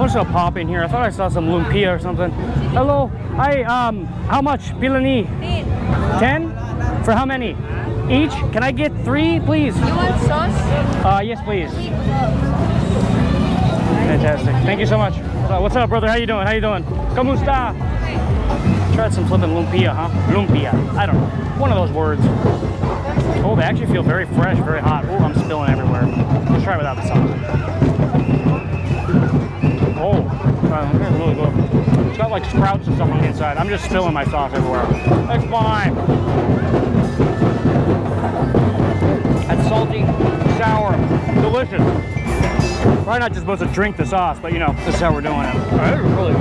What's up pop in here? I thought I saw some lumpia or something. Hello. Hi, um, how much? Pilani? Ten? For how many? Each? Can I get three, please? You want sauce? Uh, yes, please. Fantastic. Thank you so much. Uh, what's up, brother? How you doing? How you doing? Kamusta? Tried some flipping lumpia, huh? Lumpia. I don't know. One of those words. Oh, they actually feel very fresh, very hot. Oh, I'm spilling everywhere. Let's try without the sauce. Really good. It's got like sprouts and stuff on the inside. I'm just spilling my sauce everywhere. That's fine. That's salty, sour, delicious. Probably not just supposed to drink the sauce, but you know, this is how we're doing it. All right, really good.